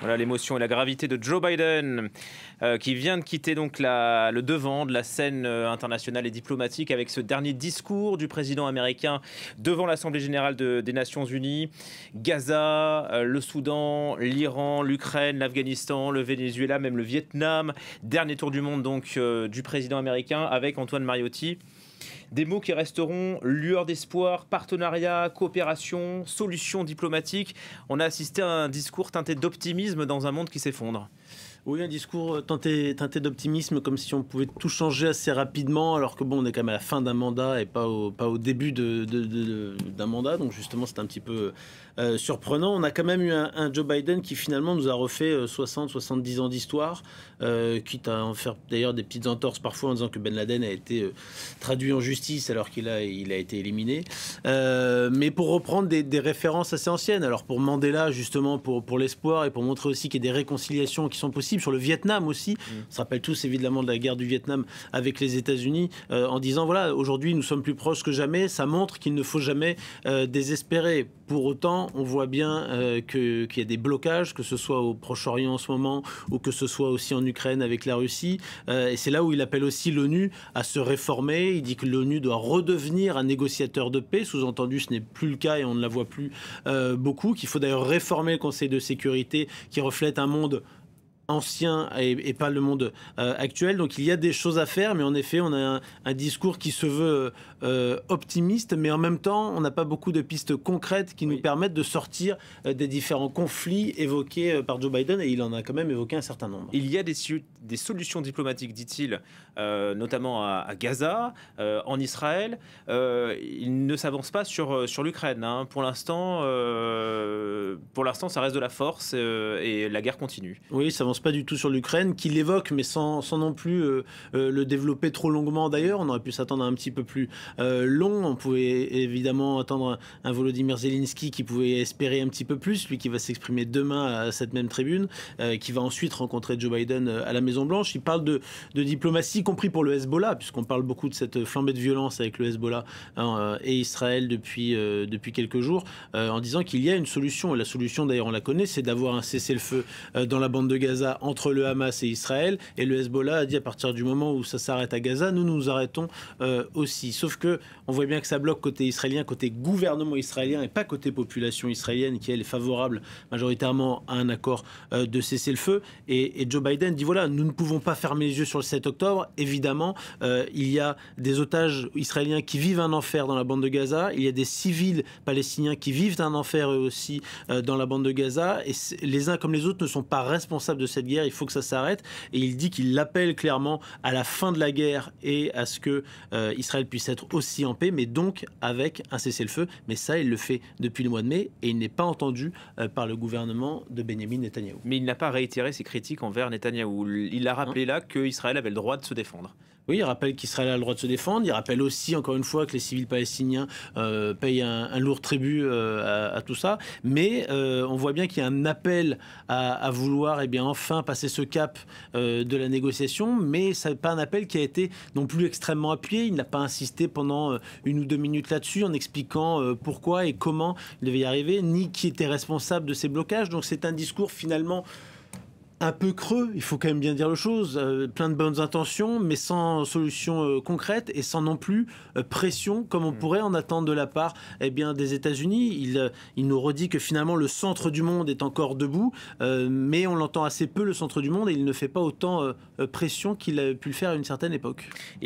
Voilà l'émotion et la gravité de Joe Biden, euh, qui vient de quitter donc le devant de la scène euh, internationale et diplomatique avec ce dernier discours du président américain devant l'Assemblée générale de- des Nations Unies. Gaza, euh, le Soudan, l'Iran, l'Ukraine, l'Afghanistan, le Venezuela, même le Vietnam. Dernier tour du monde donc du président américain avec Antoine Mariotti. Des mots qui resteront lueur d'espoir, partenariat, coopération, solution diplomatique. On a assisté à un discours teinté d'optimisme dans un monde qui s'effondre. Oui, un discours teinté, teinté d'optimisme, comme si on pouvait tout changer assez rapidement, alors que bon, on est quand même à la fin d'un mandat et pas au, début d'un mandat, donc justement c'est un petit peu euh, surprenant. On a quand même eu un, Joe Biden qui finalement nous a refait euh, 60-70 ans d'histoire, euh, quitte à en faire d'ailleurs des petites entorses parfois en disant que Ben Laden a été euh, traduit en justice alors qu'il a, il a été éliminé. Euh, mais pour reprendre des, des références assez anciennes, alors pour Mandela justement pour, pour l'espoir et pour montrer aussi qu'il y a des réconciliations qui sont possibles sur le Vietnam aussi. On se rappelle tous évidemment de la guerre du Vietnam avec les États-Unis euh, en disant voilà aujourd'hui nous sommes plus proches que jamais. Ça montre qu'il ne faut jamais euh, désespérer. Pour autant, on voit bien euh, qu'il y a des blocages, que ce soit au Proche-Orient en ce moment ou que ce soit aussi en Ukraine avec la Russie. Et c'est là où il appelle aussi l'ONU à se réformer. Il dit que l'ONU doit redevenir un négociateur de paix. Sous-entendu, ce n'est plus le cas et on ne la voit plus beaucoup. Qu'il faut d'ailleurs réformer le Conseil de sécurité qui reflète un monde ancien et, et pas le monde euh, actuel. Donc il y a des choses à faire, mais en effet, on a un, un discours qui se veut euh, optimiste, mais en même temps, on n'a pas beaucoup de pistes concrètes qui nous permettent de sortir euh, des différents conflits évoqués par Joe Biden, et il en a quand même évoqué un certain nombre. Il y a des, su- des solutions diplomatiques, dit-il, euh, notamment à, Gaza, euh, en Israël. Euh, il ne s'avance pas sur, sur l'Ukraine. hein. Pour l'instant, pour l'instant, ça reste de la force et la guerre continue. Oui, ça avance pas du tout sur l'Ukraine, qu'il évoque, mais sans, sans non plus le développer trop longuement d'ailleurs. On aurait pu s'attendre un petit peu plus long. On pouvait évidemment attendre un, un Volodymyr Zelensky qui pouvait espérer un petit peu plus, lui qui va s'exprimer demain à cette même tribune, qui va ensuite rencontrer Joe Biden à la Maison-Blanche. Il parle de, diplomatie, y compris pour le Hezbollah, puisqu'on parle beaucoup de cette flambée de violence avec le Hezbollah hein, euh, et Israël depuis, euh, depuis quelques jours, euh, en disant qu'il y a une solution. Et la solution, d'ailleurs, on la connaît, c'est d'avoir un cessez-le-feu dans la bande de Gaza entre le Hamas et Israël. Et le Hezbollah a dit à partir du moment où ça s'arrête à Gaza, nous nous arrêtons aussi. Sauf que on voit bien que ça bloque côté israélien, côté gouvernement israélien et pas côté population israélienne qui elle est favorable majoritairement à un accord de cessez-le-feu. Et, et Joe Biden dit voilà, nous ne pouvons pas fermer les yeux sur le 7 octobre. Évidemment, euh, il y a des otages israéliens qui vivent un enfer dans la bande de Gaza. Il y a des civils palestiniens qui vivent un enfer eux aussi euh, dans la bande de Gaza. Et les uns comme les autres ne sont pas responsables de cette guerre. Il faut que ça s'arrête. Et il dit qu'il appelle clairement à la fin de la guerre et à ce que euh, Israël puisse être aussi en paix, mais donc avec un cessez-le-feu. Mais ça, il le fait depuis le mois de mai et il n'est pas entendu par le gouvernement de Benjamin Netanyahou. Mais il n'a pas réitéré ses critiques envers Netanyahou. Il a rappelé là qu'Israël avait le droit de se défendre. Oui, il rappelle qu'Israël a le droit de se défendre. Il rappelle aussi, encore une fois, que les civils palestiniens euh, payent un, un lourd tribut euh, à, à tout ça. Mais euh, on voit bien qu'il y a un appel à, à vouloir eh bien, enfin passer ce cap de la négociation. Mais ce n'est pas un appel qui a été non plus extrêmement appuyé. Il n'a pas insisté pendant une ou deux minutes là-dessus en expliquant pourquoi et comment il devait y arriver, ni qui était responsable de ces blocages. Donc c'est un discours finalement un peu creux, il faut quand même bien dire le chose, euh, plein de bonnes intentions, mais sans solution euh, concrète et sans non plus euh, pression, comme on Mm. pourrait en attendre de la part eh bien, des États-Unis. Il, il nous redit que finalement le centre du monde est encore debout, mais on l'entend assez peu le centre du monde et il ne fait pas autant pression qu'il a pu le faire à une certaine époque.